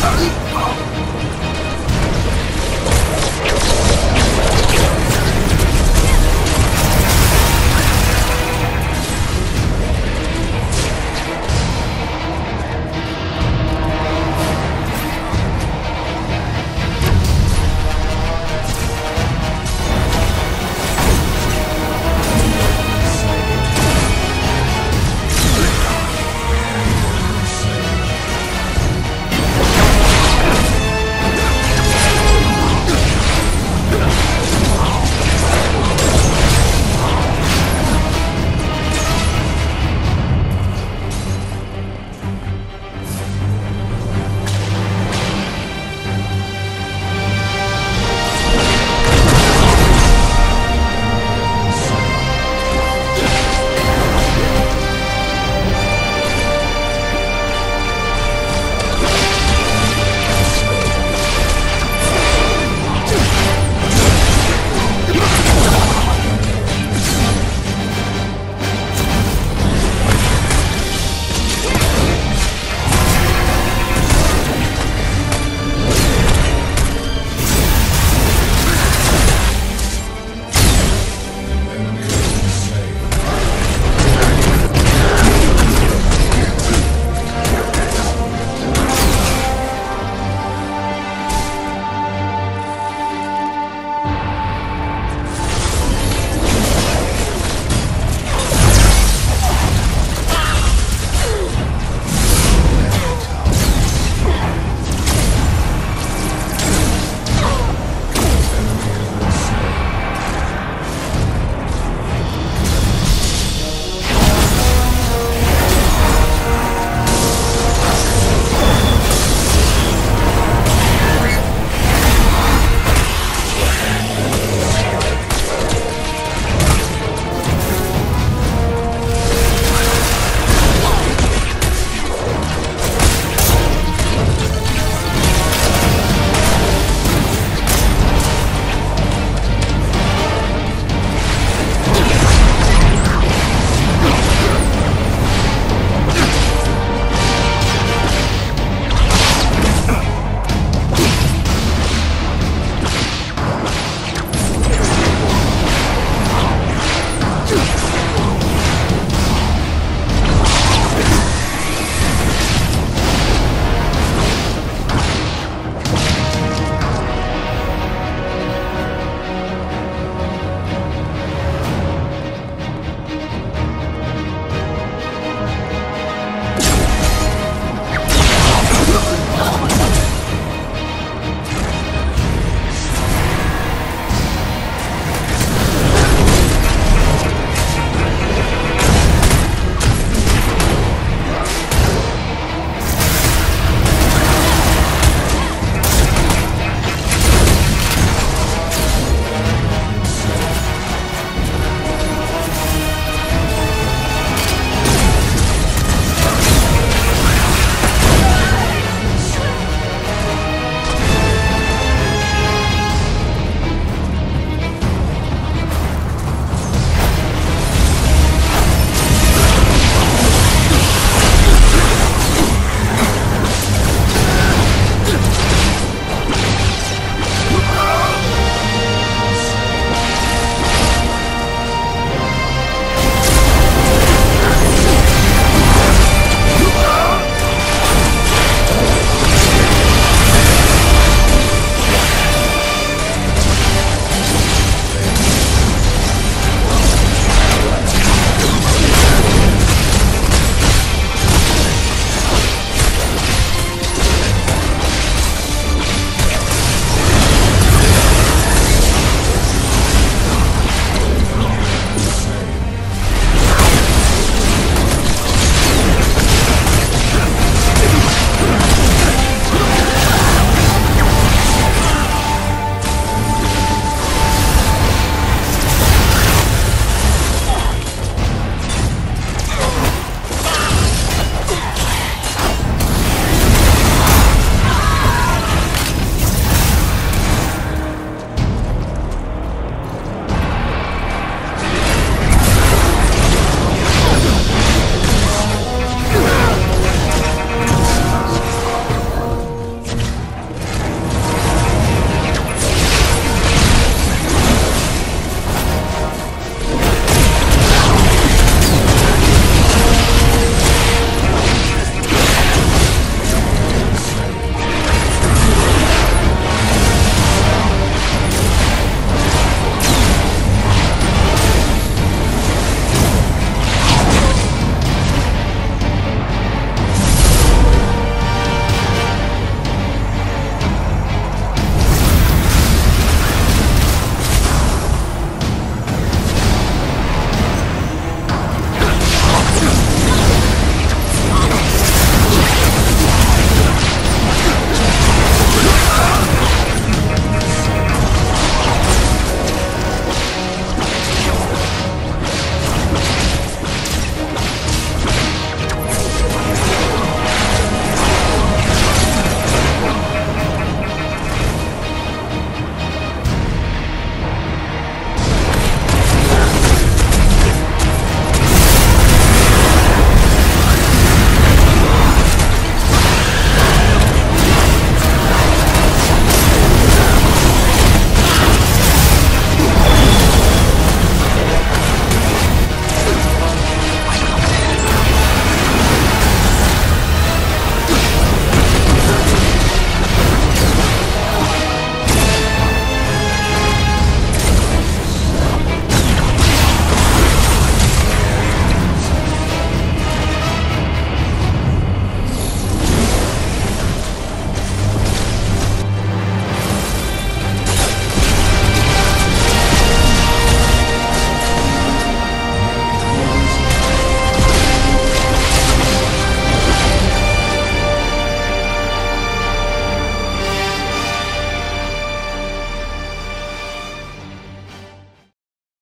Holy